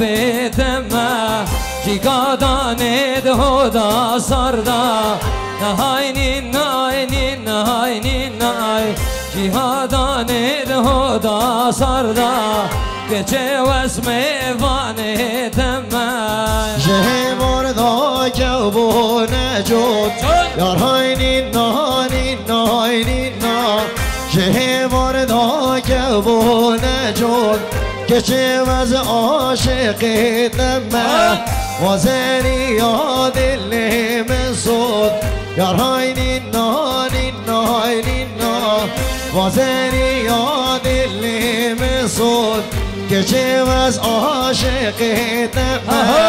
bedeme ki gadan ed hoda sarda. Nahaynin nahaynin nahaynin nahay Cihadan ed hoda sarda. Gece vesme vane temme Cehe morda kevbune cot. Yar haynin nahaynin نجود کچه وز عاشق نما وزنی یا دل من صد یار هاینی نهانی نهانی نا وزنی یا دل من صد که از عاشق نمه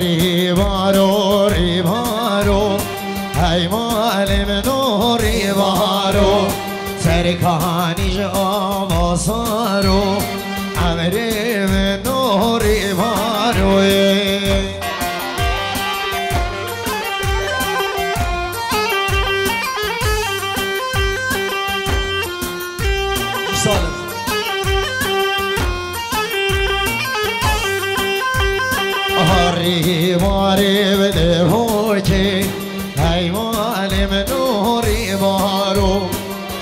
ریوارو ریوارو ای معلم دو ریوارو سرکانیش بده بوچی ای معلم نوری بارو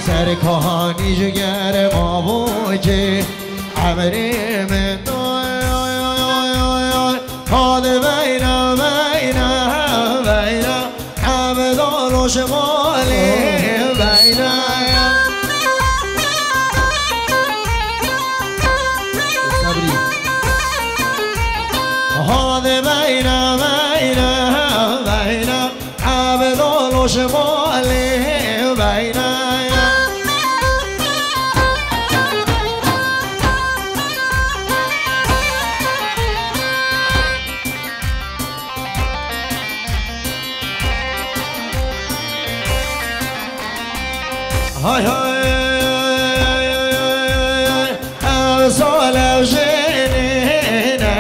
سرکانی جگر ما بوچی امری من هاد بین بین بین عبدال و شمالی هاي هاي أرسل جنينا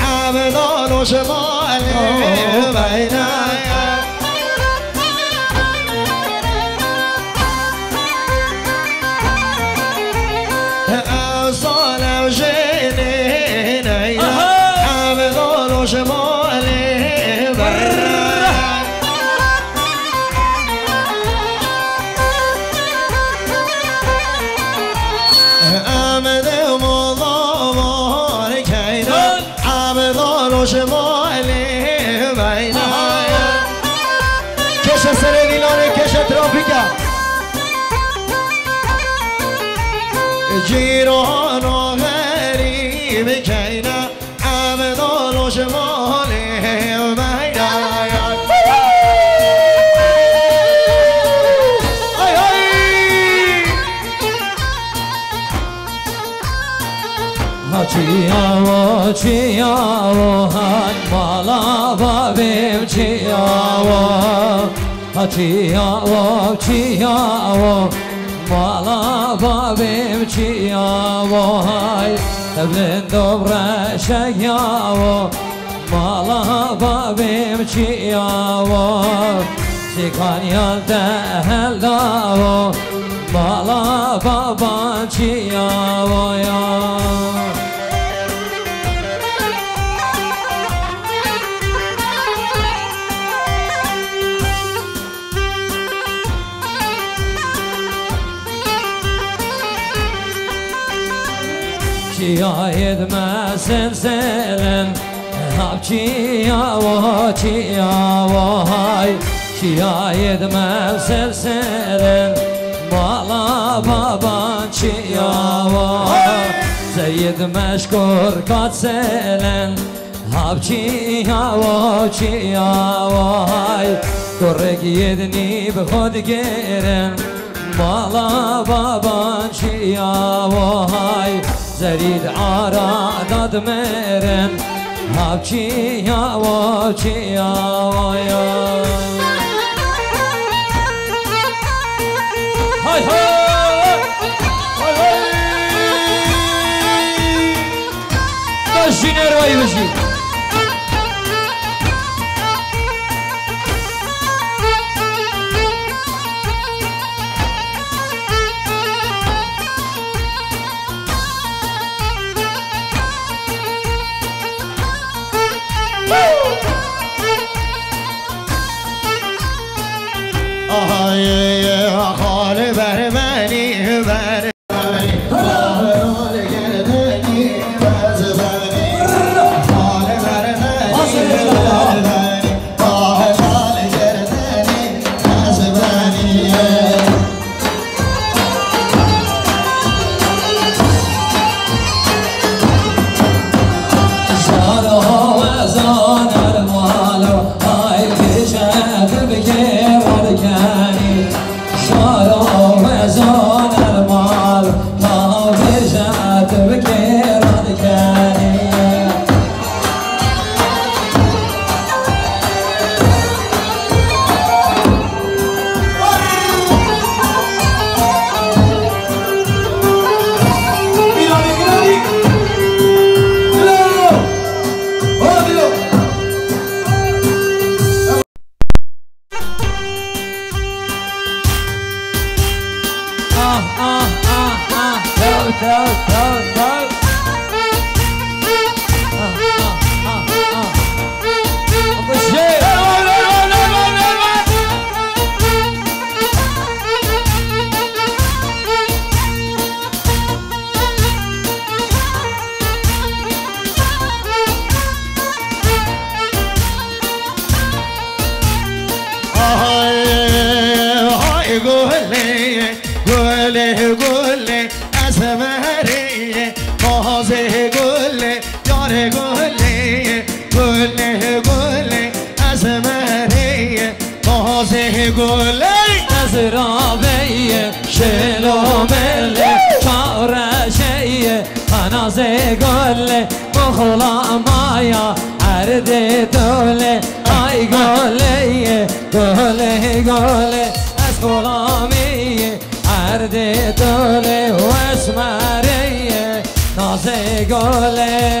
عبد الوشمال بينا Chiao, chiao, han malava vem chiao Chiao, chiao, malava vem chiao Hai, evlen dobra shayao Malava vem chiao Zikan yalda helao da Malava van chiao ya yetmezsen selam Hapçıya vaçıya vahay Çiya yetmezsen selam Bala baban çiya vahay Zeyd meşgul kat selam Hapçıya vaçıya vahay Korrek yedini bihod geren Bala baban çiya vahay زرید عارا داد مرن هاوچی هاوچی هاوای های that go, go, go. نظرابه شلومله چارشه خناز گله مخلا مایا عرد دوله آی گله گله گله از غلامی عرد دوله و اسمره ناز گله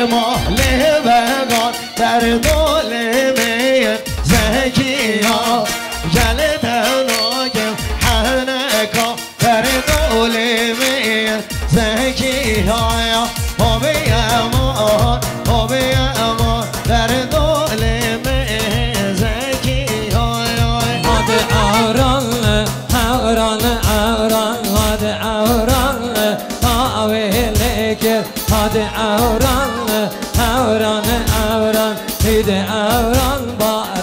زهکی آلما لبگان در دول می زهکی ها گل دناگم حنکا در دول می زهکی ها یا آبی امان آبی امان در دول می زهکی ها یا هاد آران. آران آران هاد aveleke Hadi avran, avran, avran Hadi avran, bağır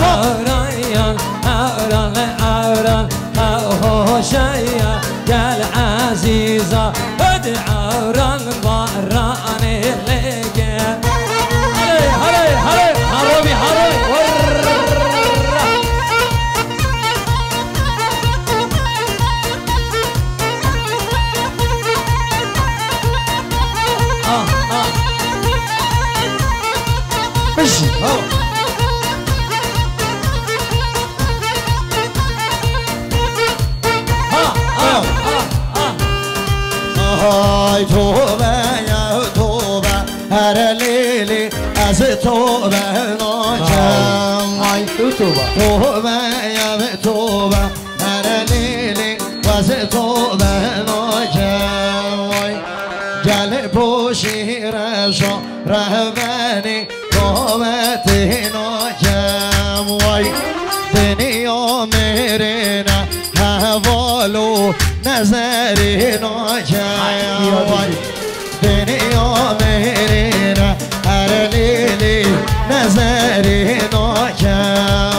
الله هذا بسمع. أهران أهران أهران أو هو شيء قال عزيزة ادعى براني هر لیلی از توبه ناکم وای توبة توبه یا توبه هر لیلی از توبه ناکم وای گل پوشی رشا رهبنی قامت ناکم. وای دنیا میره نه حوالو نظری ناکم. وای میری نه هر لیلی نظری نکرد